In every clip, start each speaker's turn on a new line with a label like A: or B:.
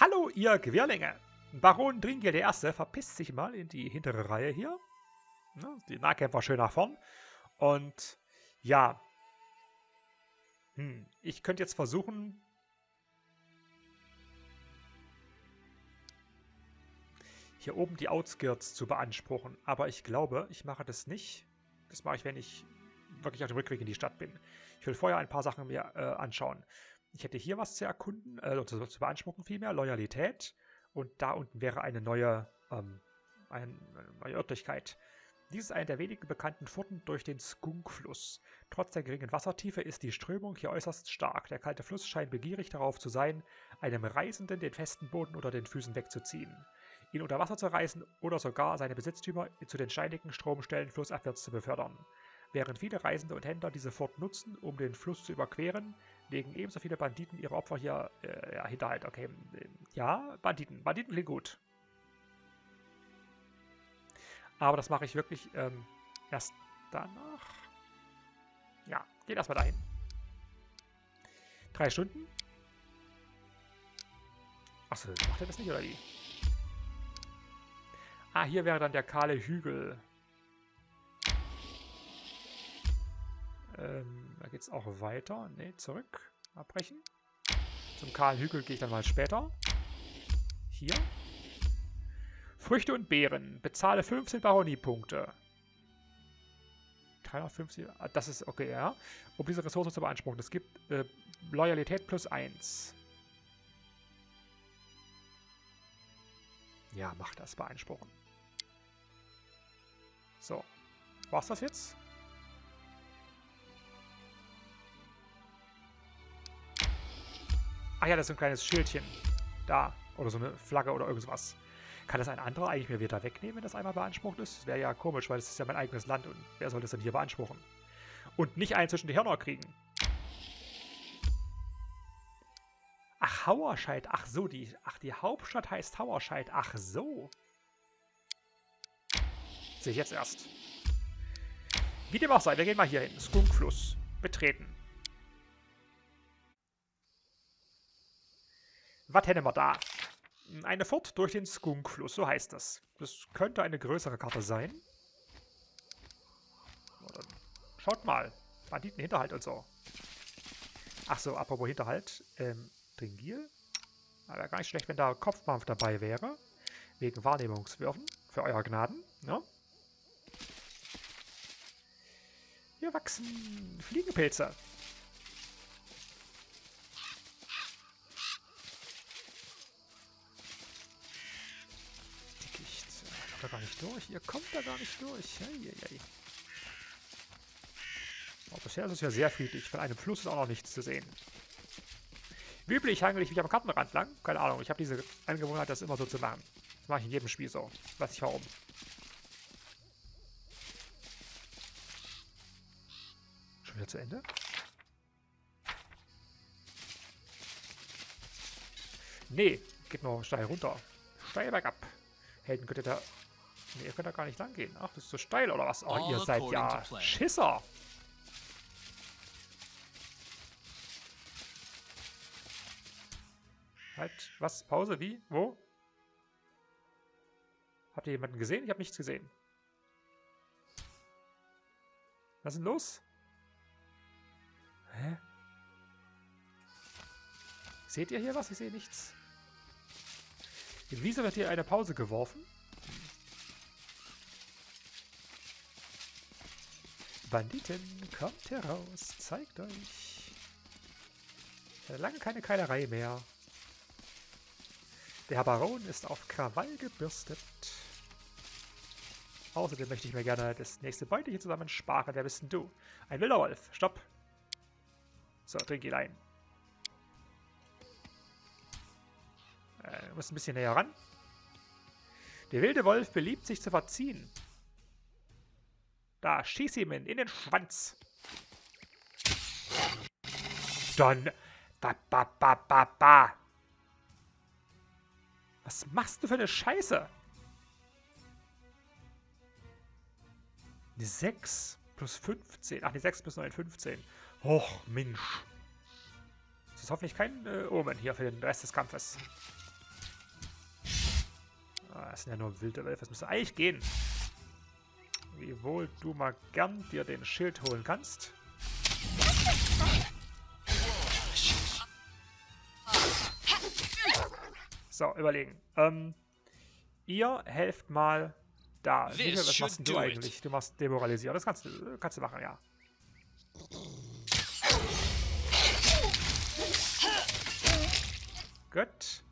A: Hallo, ihr Gewirrlinge! Baron Dringel der Erste verpisst sich mal in die hintere Reihe hier. Ja, die Nahkämpfer schön nach vorn. Und ja, hm, ich könnte jetzt versuchen, hier oben die Outskirts zu beanspruchen. Aber ich glaube, ich mache das nicht. Das mache ich, wenn ich wirklich auf dem Rückweg in die Stadt bin. Ich will vorher ein paar Sachen mir äh, anschauen. Ich hätte hier was zu erkunden, äh, zu, zu, beanspruchen vielmehr, Loyalität. Und da unten wäre eine neue, ähm, eine neue Örtlichkeit. Dies ist eine der wenigen bekannten Furten durch den Skunkfluss. Trotz der geringen Wassertiefe ist die Strömung hier äußerst stark. Der kalte Fluss scheint begierig darauf zu sein, einem Reisenden den festen Boden unter den Füßen wegzuziehen, ihn unter Wasser zu reißen oder sogar seine Besitztümer zu den steinigen Stromstellen flussabwärts zu befördern. Während viele Reisende und Händler diese Furt nutzen, um den Fluss zu überqueren, legen ebenso viele Banditen ihre Opfer hier äh, ja, Hinterhalt. Okay, ja, Banditen. Banditen klingt gut. Aber das mache ich wirklich ähm, erst danach. Ja, geht erstmal dahin. Drei Stunden. Achso, macht er das nicht, oder wie? Ah, hier wäre dann der kahle Hügel. Ähm, da geht es auch weiter. Ne, zurück. Abbrechen. Zum kahlen Hügel gehe ich dann mal später. Hier. Früchte und Beeren. Bezahle 15 Baroniepunkte. 350. Ah, das ist okay, ja. Um diese Ressource zu beanspruchen. Es gibt äh, Loyalität plus 1. Ja, mach das. Beanspruchen. So. War's das jetzt? Ah ja, das ist ein kleines Schildchen. Da. Oder so eine Flagge oder irgendwas. Kann das ein anderer eigentlich mir wieder wegnehmen, wenn das einmal beansprucht ist? Das wäre ja komisch, weil es ist ja mein eigenes Land und wer soll das denn hier beanspruchen? Und nicht einen zwischen die Hörner kriegen. Ach, Hauerscheid. Ach so, die, ach, die Hauptstadt heißt Hauerscheid. Ach so. Sehe ich jetzt erst. Wie dem auch sei, wir gehen mal hier hin. Skunkfluss. Betreten. Was hätten wir da? Eine Furt durch den Skunkfluss, so heißt das. Das könnte eine größere Karte sein. Schaut mal. Banditen Hinterhalt und so. Ach so, apropos Hinterhalt. Ähm, Dringil? Wäre gar nicht schlecht, wenn da Kopfmampf dabei wäre. Wegen Wahrnehmungswürfen. Für euer Gnaden. Ne? Hier wachsen Fliegenpilze. Da gar nicht durch. Ihr kommt da gar nicht durch. Eieiei. Oh, bisher ist es ja sehr friedlich. Von einem Fluss ist auch noch nichts zu sehen. Wie üblich hangel ich mich am Kartenrand lang. Keine Ahnung, ich habe diese Angewohnheit, das immer so zu machen. Das mache ich in jedem Spiel so. Weiß ich warum. Schon wieder zu Ende? Nee, geht noch steil runter. Steil bergab. Helden könnte da Nee, ihr könnt da gar nicht lang gehen. Ach, das ist so steil oder was? Oh, ihr seid ja Schisser. Halt, was? Pause? Wie? Wo? Habt ihr jemanden gesehen? Ich habe nichts gesehen. Was ist denn los? Hä? Seht ihr hier was? Ich sehe nichts. Wieso wird hier eine Pause geworfen? Banditen, kommt heraus, zeigt euch. Lange keine Keilerei mehr. Der Herr Baron ist auf Krawall gebürstet. Außerdem möchte ich mir gerne das nächste Beute hier zusammen sparen. Wer bist denn du? Ein wilder Wolf. Stopp. So, trink ihn ein. Äh, du musst ein bisschen näher ran. Der wilde Wolf beliebt sich zu verziehen. Da, schieß ihm in, in den Schwanz. Dann. Ba, ba, ba, ba, ba. Was machst du für eine Scheiße? Eine 6 plus 15. Ach, die 6 plus 9, 15. Och, Mensch. Das ist hoffentlich kein äh, Omen hier für den Rest des Kampfes. Ah, das sind ja nur wilde Wölfe. Das müsste eigentlich gehen. Wiewohl du mal gern dir den Schild holen kannst. So, überlegen. Ähm, ihr helft mal da. Michael, was machst du eigentlich? Du machst demoralisieren. Das kannst du, kannst du machen, ja. Gut.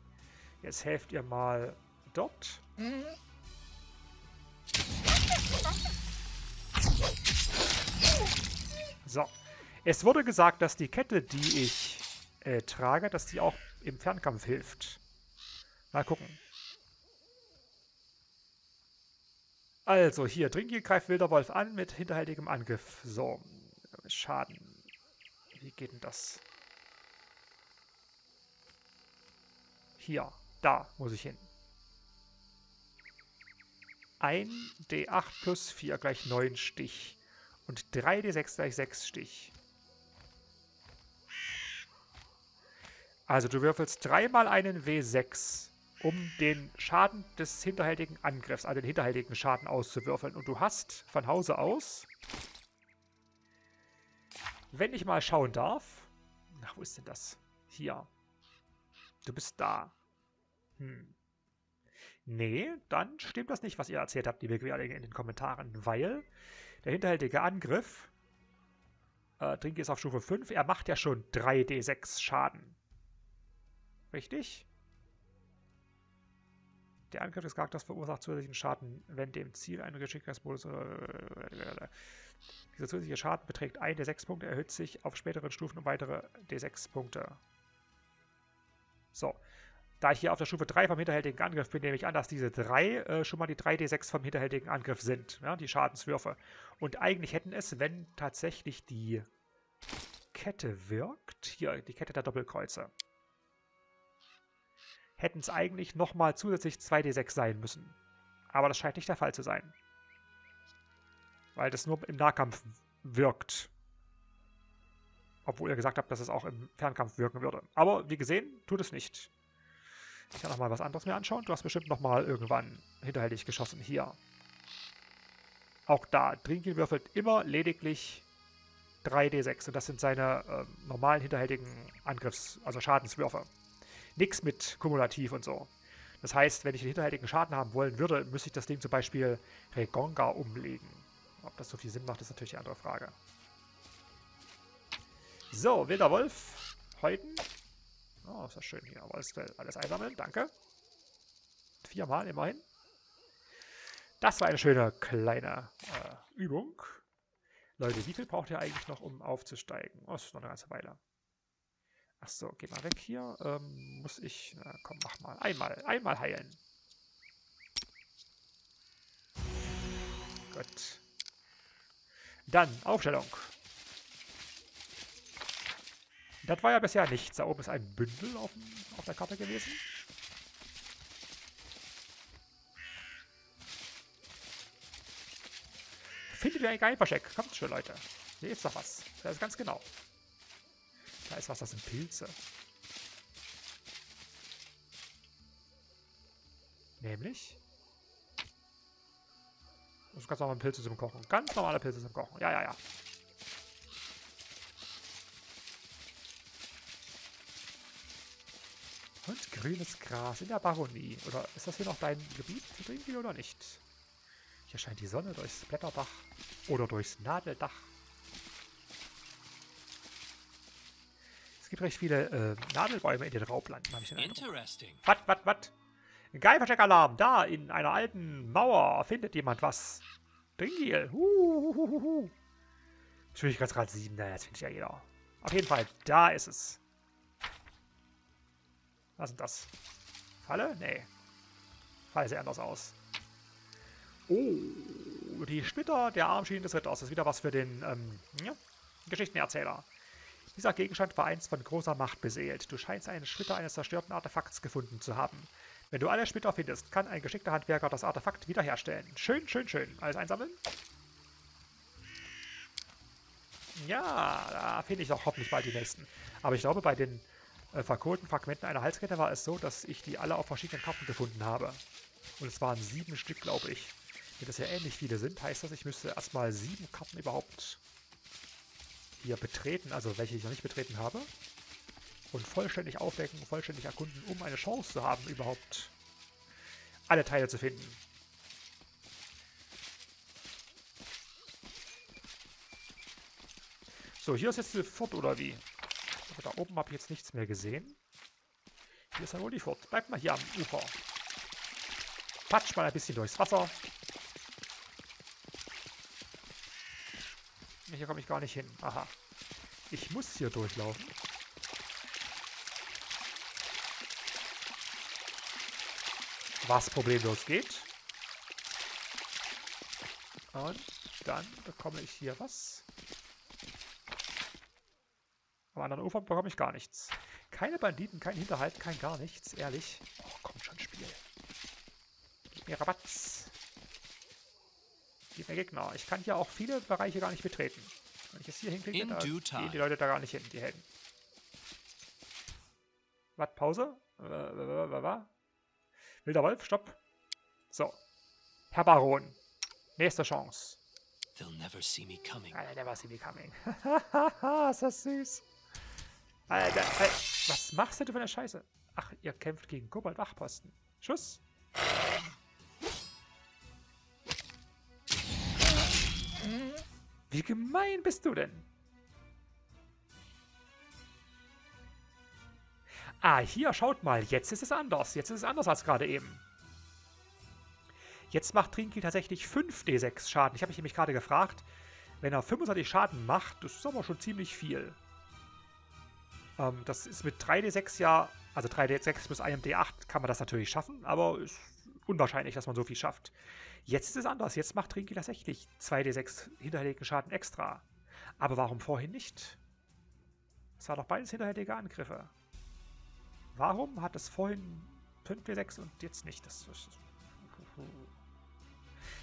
A: Jetzt helft ihr mal dort. So. Es wurde gesagt, dass die Kette, die ich äh, trage, dass die auch im Fernkampf hilft. Mal gucken. Also, hier, Dringil greift Wilder Wolf an mit hinterhältigem Angriff. So, Schaden. Wie geht denn das? Hier, da muss ich hin. 1 D8 plus 4 gleich 9 Stich. Und 3 D6 gleich 6 Stich. Also du würfelst dreimal einen W6, um den Schaden des hinterhältigen Angriffs, also den hinterhältigen Schaden auszuwürfeln. Und du hast von Hause aus, wenn ich mal schauen darf, ach, wo ist denn das? Hier. Du bist da. Hm. Nee, dann stimmt das nicht, was ihr erzählt habt, liebe Querlinge, in den Kommentaren, weil der hinterhältige Angriff, äh, Trinke ist auf Stufe 5, er macht ja schon 3d6 Schaden. Richtig? Der Angriff des Charakters verursacht zusätzlichen Schaden, wenn dem Ziel ein Geschicklichkeitsmodus. Äh, dieser zusätzliche Schaden beträgt 1 der 6 Punkte, erhöht sich auf späteren Stufen um weitere D6 Punkte. So. Da ich hier auf der Stufe 3 vom hinterhältigen Angriff bin, nehme ich an, dass diese 3 äh, schon mal die 3d6 vom hinterhältigen Angriff sind, ja, die Schadenswürfe. Und eigentlich hätten es, wenn tatsächlich die Kette wirkt, hier die Kette der Doppelkreuze, hätten es eigentlich nochmal zusätzlich 2d6 sein müssen. Aber das scheint nicht der Fall zu sein. Weil das nur im Nahkampf wirkt. Obwohl ihr gesagt habt, dass es auch im Fernkampf wirken würde. Aber wie gesehen, tut es nicht. Ich kann nochmal was anderes mir anschauen. Du hast bestimmt nochmal irgendwann hinterhältig geschossen. Hier. Auch da. Drinkin würfelt immer lediglich 3d6. Und das sind seine äh, normalen hinterhältigen Angriffs-, also Schadenswürfe. Nichts mit kumulativ und so. Das heißt, wenn ich einen hinterhältigen Schaden haben wollen würde, müsste ich das Ding zum Beispiel Regonga umlegen. Ob das so viel Sinn macht, ist natürlich die andere Frage. So, Wilder Wolf. Häuten. Oh, ist das schön hier. Alles, alles einsammeln, danke. Viermal immerhin. Das war eine schöne kleine äh, Übung. Leute, wie viel braucht ihr eigentlich noch, um aufzusteigen? Oh, das ist noch eine ganze Weile. Achso, geh mal weg hier. Ähm, muss ich... Na, komm, mach mal. Einmal. Einmal heilen. Gut. Dann, Aufstellung. Das war ja bisher nichts. Da oben ist ein Bündel auf, auf der Karte gewesen. Findet ihr ein Geheimversteck? Kommt schon, Leute. Hier ist doch was. Da ist ganz genau. Da ist was, das sind Pilze. Nämlich? Das ist ganz normal Pilze zum Kochen. Ganz normale Pilze zum Kochen. Ja, ja, ja. Und grünes Gras in der Baronie. Oder ist das hier noch dein Gebiet zu trinken oder nicht? Hier scheint die Sonne durchs Blätterdach oder durchs Nadeldach Es gibt recht viele äh, Nadelbäume in den Raublanden, habe ich den Interesting. Was, was, was? Geifercheck-Alarm. Da, in einer alten Mauer findet jemand was. Dringil. Huhuhuhu. Schwierigkeitsgrad 7. Naja, das findet ja jeder. Auf jeden Fall, da ist es. Was ist das? Falle? Nee. Falle sieht anders aus. Oh, die Splitter der Armschienen des Ritters. Das ist wieder was für den ähm, ja, Geschichtenerzähler. Dieser Gegenstand war einst von großer Macht beseelt. Du scheinst einen Splitter eines zerstörten Artefakts gefunden zu haben. Wenn du alle Splitter findest, kann ein geschickter Handwerker das Artefakt wiederherstellen. Schön, schön, schön. Alles einsammeln? Ja, da finde ich doch hoffentlich bald die nächsten. Aber ich glaube, bei den äh, verkohlten Fragmenten einer Halskette war es so, dass ich die alle auf verschiedenen Karten gefunden habe. Und es waren sieben Stück, glaube ich. Wenn das ja ähnlich viele sind, heißt das, ich müsste erstmal sieben Karten überhaupt hier betreten, also welche ich noch nicht betreten habe. Und vollständig aufdecken, vollständig erkunden, um eine Chance zu haben, überhaupt alle Teile zu finden. So, hier ist jetzt die Fort, oder wie? Also da oben habe ich jetzt nichts mehr gesehen. Hier ist ja wohl die Fort. Bleibt mal hier am Ufer. Patsch mal ein bisschen durchs Wasser. Hier komme ich gar nicht hin. Aha. Ich muss hier durchlaufen. Was problemlos geht. Und dann bekomme ich hier was. Am anderen Ufer bekomme ich gar nichts. Keine Banditen, kein Hinterhalt, kein gar nichts, ehrlich. Oh, komm schon, Spiel. Gib mir Rabatz. Gib mir Gegner. Ich kann hier auch viele Bereiche gar nicht betreten. Wenn ich es hier hinkriege, da gehen die Leute da gar nicht hin, die Helden. Was, Pause? Wilder Wolf, stopp. So. Herr Baron. Nächste Chance. They'll never see me coming. They'll never see me coming. ist das süß. Alter, Alter, was machst du für eine Scheiße? Ach, ihr kämpft gegen Kobold-Wachposten. Schuss. Wie gemein bist du denn? Ah, hier, schaut mal. Jetzt ist es anders. Jetzt ist es anders als gerade eben. Jetzt macht Trinki tatsächlich 5d6 Schaden. Ich habe mich nämlich gerade gefragt, wenn er 25 Schaden macht, das ist aber schon ziemlich viel. Ähm, das ist mit 3d6 ja, also 3d6 plus einem d8 kann man das natürlich schaffen, aber ist unwahrscheinlich, dass man so viel schafft. Jetzt ist es anders. Jetzt macht Trinki tatsächlich 2d6 hinterhältigen Schaden extra. Aber warum vorhin nicht? Es war doch beides hinterhältige Angriffe. Warum hat es vorhin 5d6 und jetzt nicht? Das ist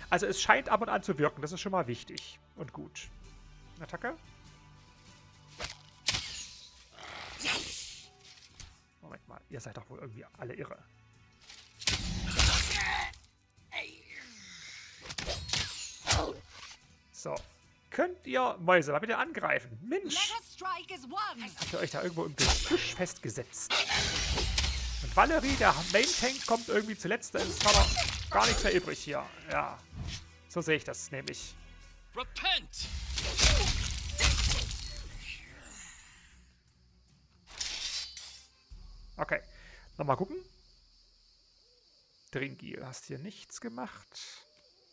A: also es scheint ab und an zu wirken. Das ist schon mal wichtig und gut. Attacke. Moment mal, ihr seid doch wohl irgendwie alle irre. So. Könnt ihr Mäuse mal bitte angreifen? Mensch! Habt ihr euch da irgendwo im Gebüsch festgesetzt? Und Valerie, der Main Tank, kommt irgendwie zuletzt. Es war doch gar nichts mehr übrig hier. Ja. So sehe ich das nämlich. Repent! Nochmal gucken. Dringil, hast hier nichts gemacht.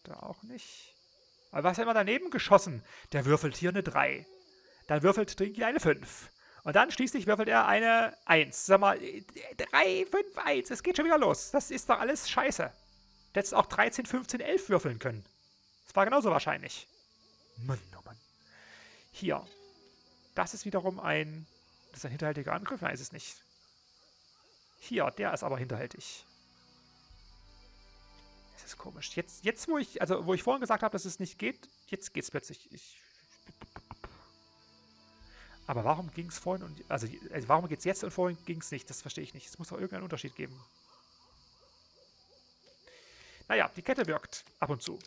A: Da auch nicht. Aber was hat immer daneben geschossen? Der würfelt hier eine 3. Dann würfelt Dringil eine 5. Und dann schließlich würfelt er eine 1. Sag mal, 3, 5, 1. Es geht schon wieder los. Das ist doch alles scheiße. Du hättest auch 13, 15, 11 würfeln können. Das war genauso wahrscheinlich. Mann, oh Mann. Hier. Das ist wiederum ein... Das ist ein hinterhältiger Angriff? Nein, ist es nicht. Hier, der ist aber hinterhältig. Das ist komisch. Jetzt, jetzt wo ich, also wo ich vorhin gesagt habe, dass es nicht geht, jetzt geht es plötzlich. Ich, aber warum ging es vorhin und also, also warum geht es jetzt und vorhin ging es nicht? Das verstehe ich nicht. Es muss doch irgendeinen Unterschied geben. Naja, die Kette wirkt ab und zu.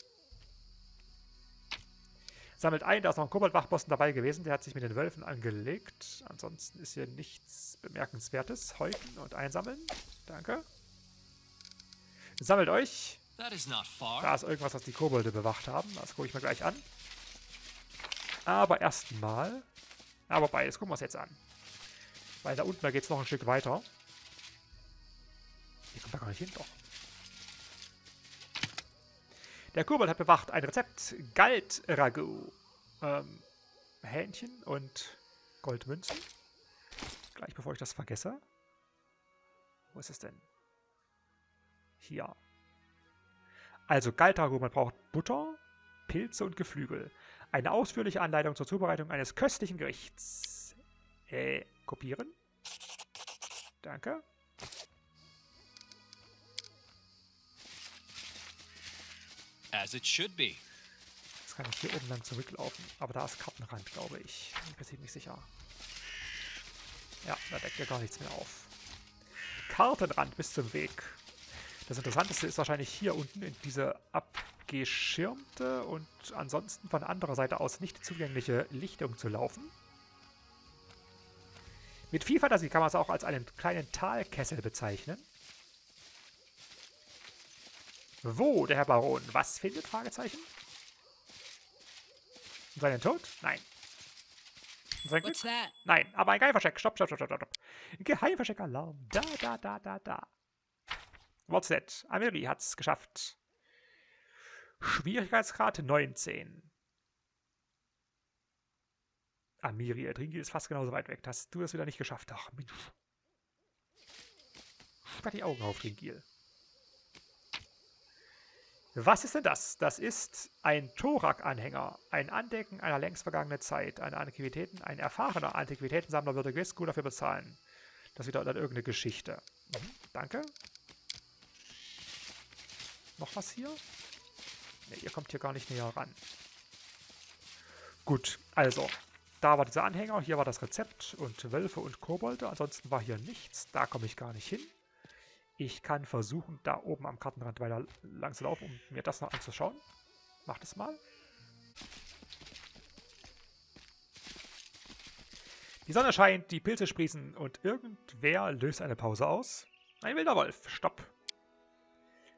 A: Sammelt ein, da ist noch ein Kobold-Wachposten dabei gewesen, der hat sich mit den Wölfen angelegt. Ansonsten ist hier nichts Bemerkenswertes. Häuten und einsammeln. Danke. Sammelt euch. Da ist irgendwas, was die Kobolde bewacht haben. Das gucke ich mir gleich an. Aber erstmal. Aber beides gucken wir es jetzt an. Weil da unten, geht es noch ein Stück weiter. Hier kommt da gar nicht hin, doch. Der Kobold hat bewacht ein Rezept. Galt-Ragout. Ähm, Hähnchen und Goldmünzen. Gleich bevor ich das vergesse. Wo ist es denn? Hier. Also Galtragout, man braucht Butter, Pilze und Geflügel. Eine ausführliche Anleitung zur Zubereitung eines köstlichen Gerichts. Äh, kopieren. Danke. As it should be. Jetzt kann ich hier oben lang zurücklaufen. Aber da ist Kartenrand, glaube ich. Ich bin ziemlich sicher. Ja, da deckt ja gar nichts mehr auf. Kartenrand bis zum Weg. Das Interessanteste ist wahrscheinlich hier unten in diese abgeschirmte und ansonsten von anderer Seite aus nicht zugängliche Lichtung zu laufen. Mit viel Fantasie kann man es auch als einen kleinen Talkessel bezeichnen. Wo, der Herr Baron? Was findet? Fragezeichen. Seinen Tod? Nein. Sein Glück? Nein, aber ein Geheimversteck. Stopp, stopp, stopp, stopp, stopp. Geheimversteck-Alarm. Da, da, da, da, da. What's that? Amiri hat's geschafft. Schwierigkeitsgrad 19. Amiri, Dringil ist fast genauso weit weg. Hast du es wieder nicht geschafft? Ach, Mensch. Sperr die Augen auf, Dringil. Was ist denn das? Das ist ein Thorak-Anhänger. Ein Andecken einer längst vergangenen Zeit. Eine Antiquitäten, ein erfahrener Antiquitätensammler würde gewiss gut dafür bezahlen. Das ist wieder dann irgendeine Geschichte. Mhm, danke. Noch was hier? Ne, ihr kommt hier gar nicht näher ran. Gut, also. Da war dieser Anhänger, hier war das Rezept und Wölfe und Kobolde. Ansonsten war hier nichts. Da komme ich gar nicht hin. Ich kann versuchen, da oben am Kartenrand weiter lang zu laufen, um mir das noch anzuschauen. Mach das mal. Die Sonne scheint, die Pilze sprießen und irgendwer löst eine Pause aus. Ein wilder Wolf. Stopp.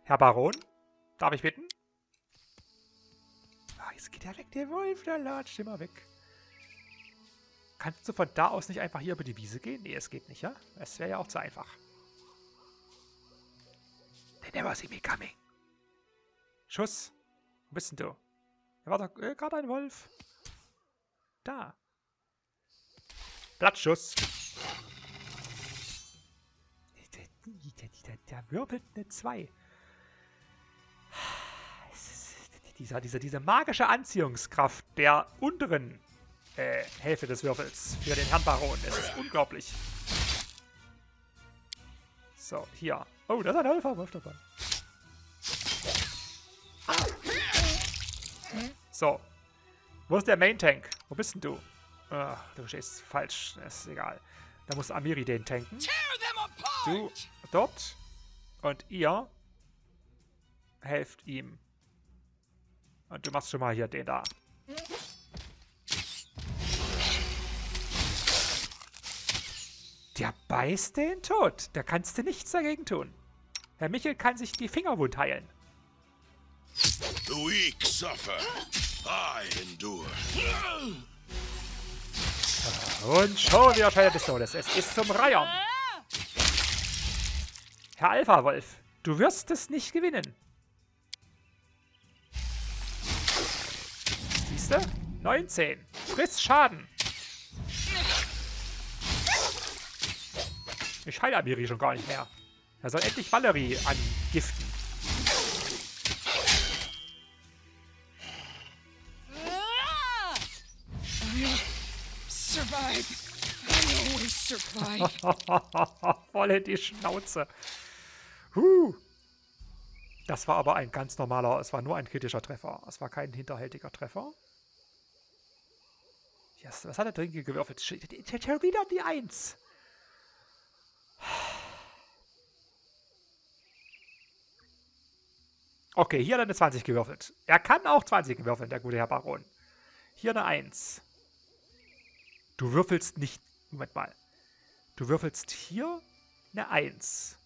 A: Herr Baron, darf ich bitten? Ah, jetzt geht er weg, der Wolf, der latscht immer weg. Kannst du von da aus nicht einfach hier über die Wiese gehen? Nee, es geht nicht, ja? Es wäre ja auch zu einfach. They never see me coming. Schuss. Wo bist denn du? Da war doch äh, gerade ein Wolf. Da. Blattschuss. Der, wirbelt eine 2. Dieser, dieser, diese magische Anziehungskraft der unteren äh, Hälfte des Würfels für den Herrn Baron. Es ist unglaublich. So, hier. Oh, da ist ein Helferwolf dabei. So. Wo ist der Main Tank? Wo bist denn du? Ach, du stehst falsch. ist egal. Da muss Amiri den tanken. Du dort. Und ihr helft ihm. Und du machst schon mal hier den da. Der beißt den tot. Da kannst du nichts dagegen tun. Herr Michel kann sich die Finger wund heilen. The weak suffer. I endure. Und schon wieder Scheide des Todes. Es ist zum Reiern. Herr Alpha-Wolf, du wirst es nicht gewinnen. Siehst du? 19. Friss Schaden. Ich heile Amiri schon gar nicht mehr. Er soll endlich Valerie angiften. Voll in die Schnauze. Huh. Das war aber ein ganz normaler, es war nur ein kritischer Treffer. Es war kein hinterhältiger Treffer. Yes, was hat er drin gewürfelt? Wieder die Eins. Okay, hier hat er eine 20 gewürfelt. Er kann auch 20 würfeln, der gute Herr Baron. Hier eine 1. Du würfelst nicht... Moment mal. Du würfelst hier eine 1.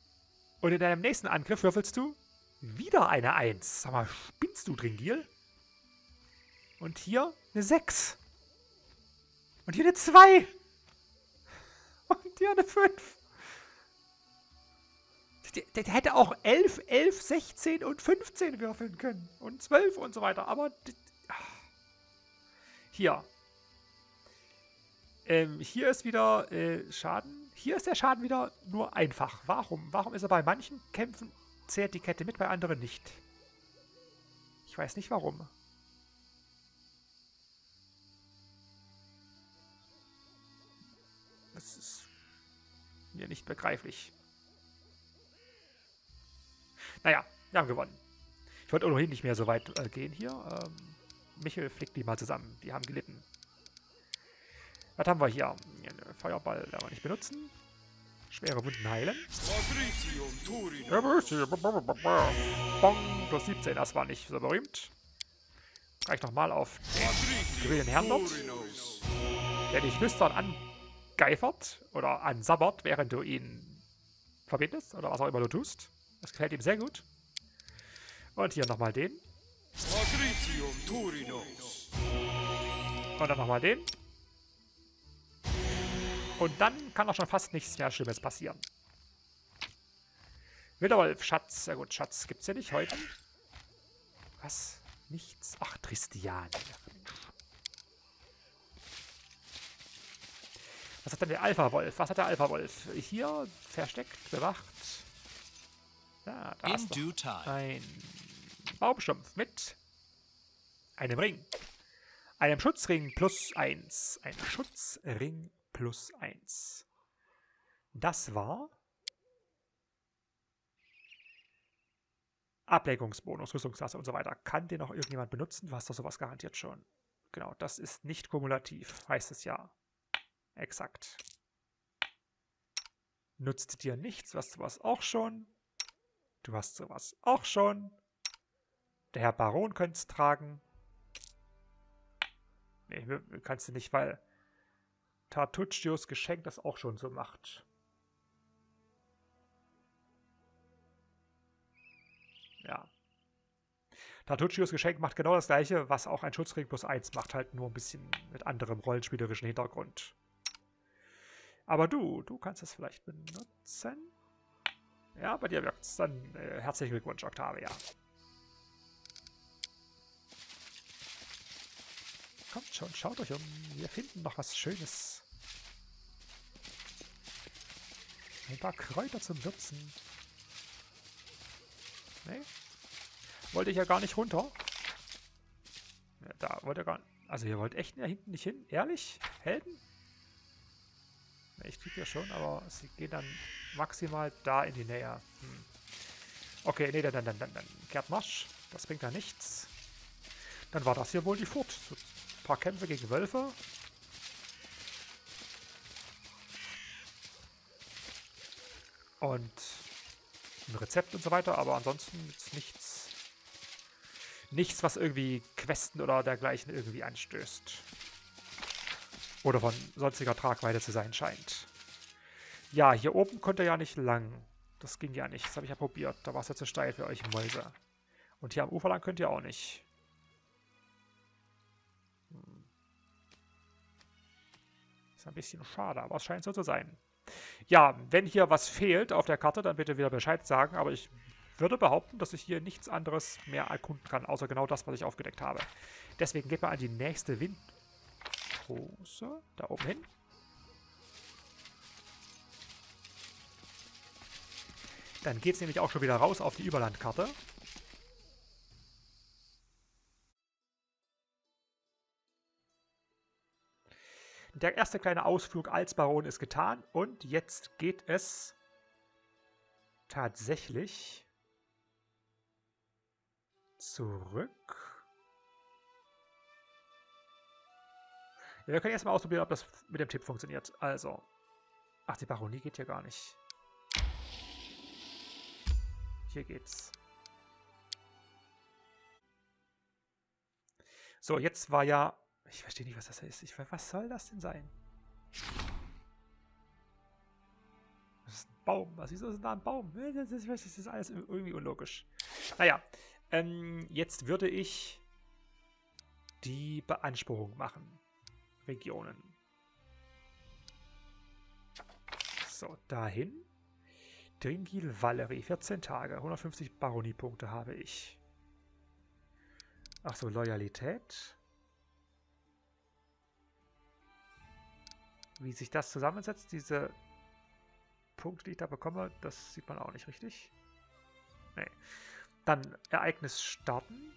A: Und in deinem nächsten Angriff würfelst du wieder eine 1. Sag mal, spinnst du, Dringil? Und hier eine 6. Und hier eine 2. Und hier eine 5. Der, der, hätte auch 11, 11, 16 und 15 würfeln können. Und 12 und so weiter. Aber ah. hier. Ähm, hier ist wieder äh, Schaden. Hier ist der Schaden wieder nur einfach. Warum? Warum ist er bei manchen Kämpfen zählt die Kette mit, bei anderen nicht? Ich weiß nicht warum. Das ist mir nicht begreiflich. Naja, wir haben gewonnen. Ich wollte ohnehin nicht mehr so weit äh, gehen hier. Ähm, Michel flickt die mal zusammen. Die haben gelitten. Was haben wir hier? Feuerball werden wir nicht benutzen. Schwere Wunden heilen. Bong, plus 17, das war nicht so berühmt. Gleich nochmal auf den grünen Herrn. Der dich nüstern angeifert oder ansabbert, während du ihn verbindest oder was auch immer du tust. Das gefällt ihm sehr gut. Und hier nochmal den. Und dann nochmal den. Und dann kann auch schon fast nichts mehr Schlimmes passieren. Wilderwolf, Schatz. Sehr gut, Schatz gibt's ja nicht heute. Was? Nichts? Ach, Tristian. Was hat denn der Alpha-Wolf? Was hat der Alpha-Wolf? Hier versteckt, bewacht. Ja, da ist doch ein Baumstumpf mit einem Ring. Einem Schutzring plus 1. Ein Schutzring plus 1. Das war Ablenkungsbonus, Rüstungsklasse und so weiter. Kann den noch irgendjemand benutzen? Du hast doch sowas garantiert schon. Genau, das ist nicht kumulativ, heißt es ja. Exakt. Nutzt dir nichts, was sowas auch schon. Du hast sowas auch schon. Der Herr Baron könnte es tragen. Nee, kannst du nicht, weil Tartuccios Geschenk das auch schon so macht. Ja. Tartuccios Geschenk macht genau das gleiche, was auch ein Schutzring plus 1 macht, halt nur ein bisschen mit anderem rollenspielerischen Hintergrund. Aber du, du kannst es vielleicht benutzen. Ja, bei dir wirkt es. Dann äh, herzlichen Glückwunsch, Octavia. Kommt schon, schaut euch um. Wir finden noch was Schönes. Ein paar Kräuter zum Würzen. Nee? Wollte ich ja gar nicht runter. Ja, da wollte er gar nicht. Also ihr wollt echt da hinten nicht hin? Ehrlich? Helden? Ich krieg ja schon, aber sie gehen dann maximal da in die Nähe. Hm. Okay, nee, dann, dann, dann, dann kehrt Marsch. Das bringt ja nichts. Dann war das hier wohl die Furt. So ein paar Kämpfe gegen Wölfe. Und ein Rezept und so weiter, aber ansonsten nichts. Nichts, was irgendwie Questen oder dergleichen irgendwie anstößt. Oder von sonstiger Tragweite zu sein scheint. Ja, hier oben konnte er ja nicht lang. Das ging ja nicht. Das habe ich ja probiert. Da war es ja zu steil für euch Mäuse. Und hier am Ufer lang könnt ihr auch nicht. Hm. Ist ein bisschen schade, aber es scheint so zu sein. Ja, wenn hier was fehlt auf der Karte, dann bitte wieder Bescheid sagen. Aber ich würde behaupten, dass ich hier nichts anderes mehr erkunden kann, außer genau das, was ich aufgedeckt habe. Deswegen geht mal an die nächste Wind große. Da oben hin. Dann geht es nämlich auch schon wieder raus auf die Überlandkarte. Der erste kleine Ausflug als Baron ist getan und jetzt geht es tatsächlich zurück wir können erstmal ausprobieren, ob das mit dem Tipp funktioniert. Also. Ach, die Baronie geht hier gar nicht. Hier geht's. So, jetzt war ja... Ich verstehe nicht, was das ist. Ich, was soll das denn sein? Das ist ein Baum. Was ist da ein Baum? Das ist, das ist alles irgendwie unlogisch. Naja, ähm, jetzt würde ich die Beanspruchung machen. Regionen. So, dahin. Dringil Valerie, 14 Tage, 150 Baroniepunkte habe ich. Achso, Loyalität. Wie sich das zusammensetzt, diese Punkte, die ich da bekomme, das sieht man auch nicht richtig. Nee. Dann Ereignis starten.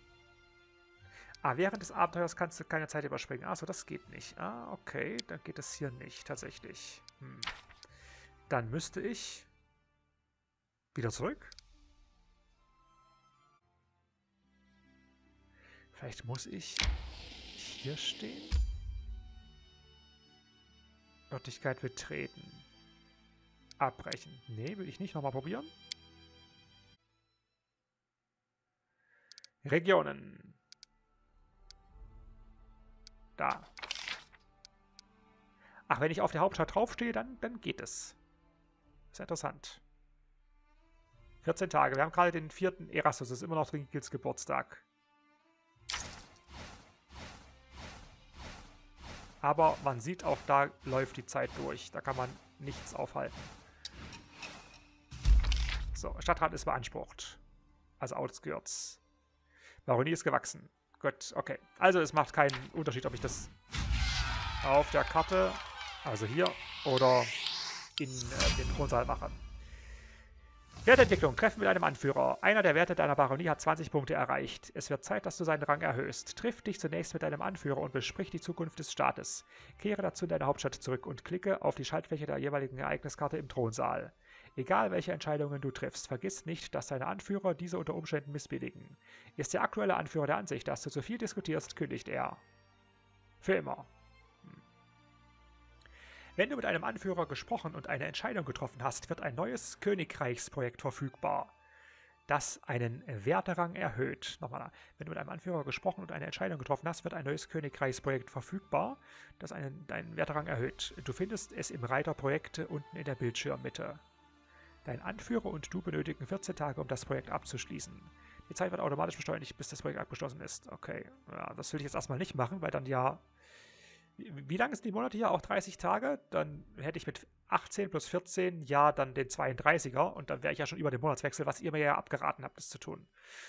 A: Ah, während des Abenteuers kannst du keine Zeit überspringen. Achso, das geht nicht. Ah, okay. Dann geht es hier nicht, tatsächlich. Hm. Dann müsste ich wieder zurück. Vielleicht muss ich hier stehen. Örtlichkeit betreten. Abbrechen. Nee, will ich nicht. Nochmal probieren. Regionen. Da. Ach, wenn ich auf der Hauptstadt draufstehe, dann, dann geht es. Ist interessant. 14 Tage. Wir haben gerade den vierten Erasmus. Das ist immer noch Trinkgils Geburtstag. Aber man sieht auch, da läuft die Zeit durch. Da kann man nichts aufhalten. So, Stadtrat ist beansprucht. Also Outskirts. Baronie ist gewachsen. Gut, okay. Also es macht keinen Unterschied, ob ich das auf der Karte, also hier, oder in äh, den Thronsaal mache. Wertentwicklung. Treffen mit einem Anführer. Einer der Werte deiner Baronie hat 20 Punkte erreicht. Es wird Zeit, dass du seinen Rang erhöhst. Triff dich zunächst mit deinem Anführer und besprich die Zukunft des Staates. Kehre dazu in deine Hauptstadt zurück und klicke auf die Schaltfläche der jeweiligen Ereigniskarte im Thronsaal. Egal welche Entscheidungen du triffst, vergiss nicht, dass deine Anführer diese unter Umständen missbilligen. Ist der aktuelle Anführer der Ansicht, dass du zu viel diskutierst, kündigt er. Für immer. Hm. Wenn du mit einem Anführer gesprochen und eine Entscheidung getroffen hast, wird ein neues Königreichsprojekt verfügbar, das einen Werterang erhöht. Nochmal, wenn du mit einem Anführer gesprochen und eine Entscheidung getroffen hast, wird ein neues Königreichsprojekt verfügbar, das einen, deinen Werterang erhöht. Du findest es im Reiter Projekte unten in der Bildschirmmitte. Dein Anführer und du benötigen 14 Tage, um das Projekt abzuschließen. Die Zeit wird automatisch beschleunigt, bis das Projekt abgeschlossen ist. Okay, ja, das will ich jetzt erstmal nicht machen, weil dann ja... Wie, wie lange sind die Monate hier? Auch 30 Tage? Dann hätte ich mit 18 plus 14 ja dann den 32er und dann wäre ich ja schon über den Monatswechsel, was ihr mir ja abgeraten habt, das zu tun.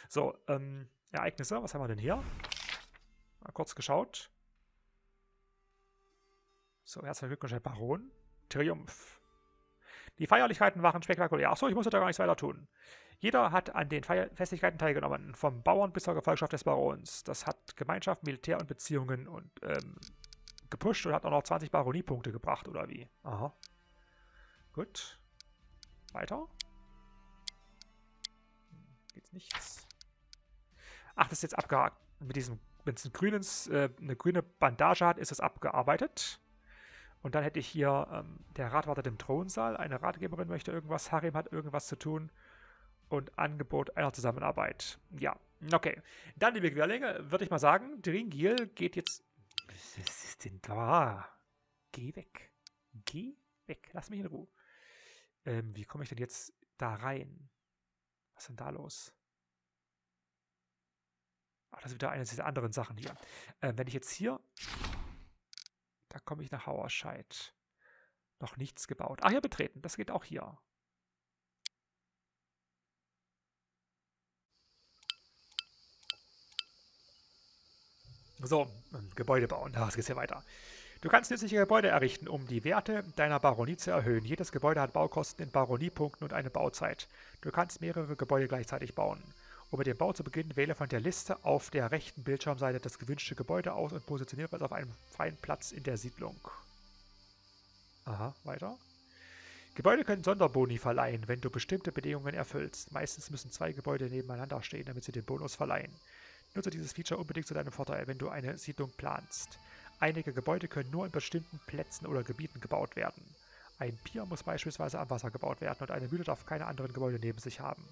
A: So, ähm, Ereignisse, was haben wir denn hier? Mal kurz geschaut. So, herzlichen Glückwunsch, Herr Baron. Triumph. Die Feierlichkeiten waren spektakulär. Achso, ich musste da gar nichts weiter tun. Jeder hat an den Feier Festlichkeiten teilgenommen, vom Bauern bis zur Gefolgschaft des Barons. Das hat Gemeinschaft, Militär und Beziehungen und ähm, gepusht und hat auch noch 20 Baroniepunkte gebracht, oder wie? Aha. Gut. Weiter. Geht's nichts. Ach, das ist jetzt abgehakt. Mit diesem, wenn es ein äh, eine grüne Bandage hat, ist es abgearbeitet. Und dann hätte ich hier, ähm, der Rat wartet im Thronsaal, eine Ratgeberin möchte irgendwas, Harim hat irgendwas zu tun und Angebot einer Zusammenarbeit. Ja, okay. Dann, liebe Querlinge, würde ich mal sagen, Dringil geht jetzt... Was ist denn da? Geh weg. Geh weg. Lass mich in Ruhe. Ähm, wie komme ich denn jetzt da rein? Was ist denn da los? Ach, das ist wieder eine dieser anderen Sachen hier. Ähm, wenn ich jetzt hier da komme ich nach Hauerscheid. Noch nichts gebaut. Ach ja, betreten. Das geht auch hier. So, Gebäude bauen. Da geht hier weiter. Du kannst nützliche Gebäude errichten, um die Werte deiner Baronie zu erhöhen. Jedes Gebäude hat Baukosten in Baroniepunkten und eine Bauzeit. Du kannst mehrere Gebäude gleichzeitig bauen. Um mit dem Bau zu beginnen, wähle von der Liste auf der rechten Bildschirmseite das gewünschte Gebäude aus und positioniere es auf einem freien Platz in der Siedlung. Aha, weiter. Gebäude können Sonderboni verleihen, wenn du bestimmte Bedingungen erfüllst. Meistens müssen zwei Gebäude nebeneinander stehen, damit sie den Bonus verleihen. Nutze dieses Feature unbedingt zu deinem Vorteil, wenn du eine Siedlung planst. Einige Gebäude können nur in bestimmten Plätzen oder Gebieten gebaut werden. Ein Pier muss beispielsweise am Wasser gebaut werden und eine Mühle darf keine anderen Gebäude neben sich haben.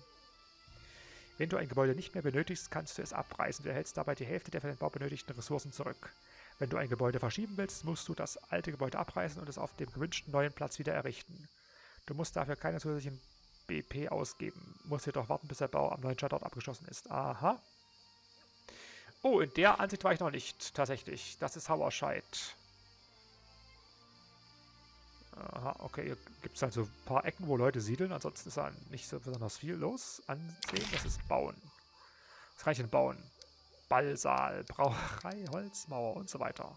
A: Wenn du ein Gebäude nicht mehr benötigst, kannst du es abreißen. Du erhältst dabei die Hälfte der für den Bau benötigten Ressourcen zurück. Wenn du ein Gebäude verschieben willst, musst du das alte Gebäude abreißen und es auf dem gewünschten neuen Platz wieder errichten. Du musst dafür keine zusätzlichen BP ausgeben, musst jedoch warten, bis der Bau am neuen Standort abgeschlossen ist. Aha. Oh, in der Ansicht war ich noch nicht, tatsächlich. Das ist Hauerscheid. Aha, okay, hier gibt es halt so ein paar Ecken, wo Leute siedeln. Ansonsten ist da nicht so besonders viel los. Ansehen, das ist Bauen. Was kann ich denn bauen? Ballsaal, Brauerei, Holzmauer und so weiter.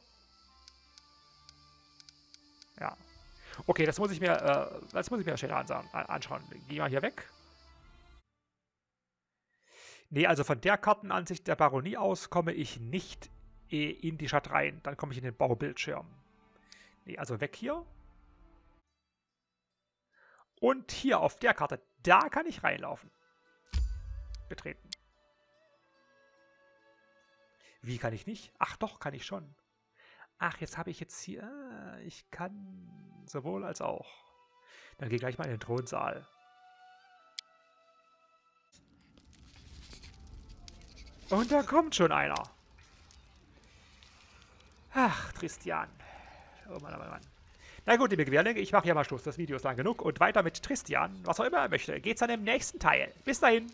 A: Ja. Okay, das muss ich mir, äh, das muss ich mir später anschauen. Geh mal hier weg. Nee, also von der Kartenansicht der Baronie aus komme ich nicht äh, in die Stadt rein. Dann komme ich in den Baubildschirm. Nee, also weg hier. Und hier auf der Karte, da kann ich reinlaufen. Betreten. Wie kann ich nicht? Ach doch, kann ich schon. Ach, jetzt habe ich jetzt hier... Ich kann Sowohl als auch. Dann geh gleich mal in den Thronsaal. Und da kommt schon einer. Ach, Tristian. Oh Mann, oh Mann, oh Mann. Na gut, liebe Querlinge, ich mache hier mal Schluss. Das Video ist lang genug. Und weiter mit Tristian, was auch immer er möchte, geht's dann im nächsten Teil. Bis dahin.